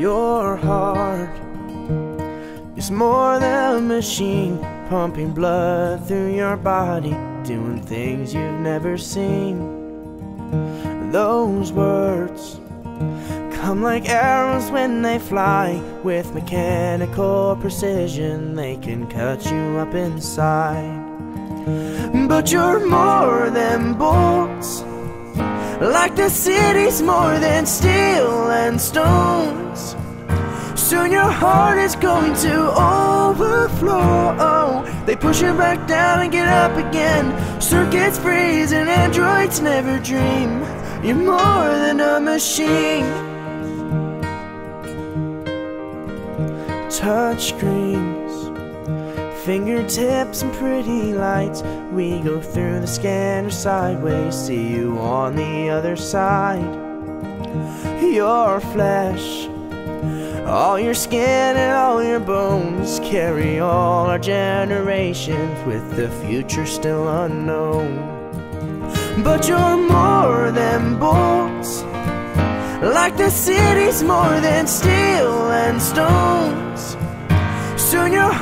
Your heart is more than a machine pumping blood through your body, doing things you've never seen. Those words come like arrows when they fly with mechanical precision, they can cut you up inside. But you're more than bolts. Like the city's more than steel and stones. Soon your heart is going to overflow. oh, They push you back down and get up again. Circuits freeze and androids never dream. You're more than a machine. Touch screens Fingertips and pretty lights. We go through the scanner sideways, see you on the other side. Your flesh, all your skin and all your bones carry all our generations with the future still unknown. But you're more than bolts, like the city's more than steel and stones.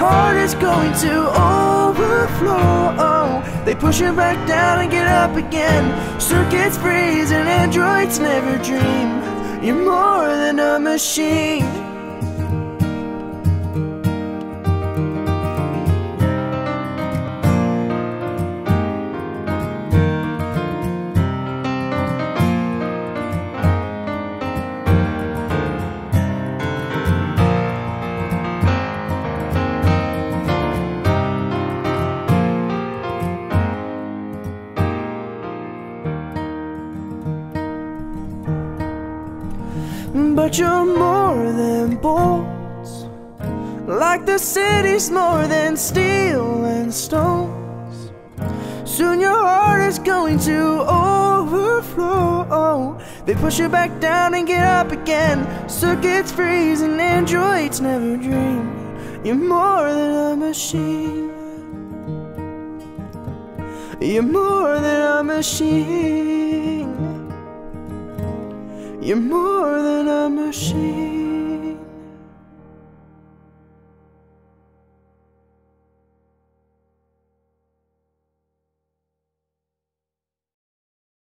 Heart is going to overflow. They push it back down and get up again. Circuits freeze and androids never dream. You're more than a machine. But you're more than bolts. Like the city's more than steel and stones. Soon your heart is going to overflow. They push you back down and get up again. Circuits freeze and androids never dream. You're more than a machine. You're more than a machine you're more than a machine.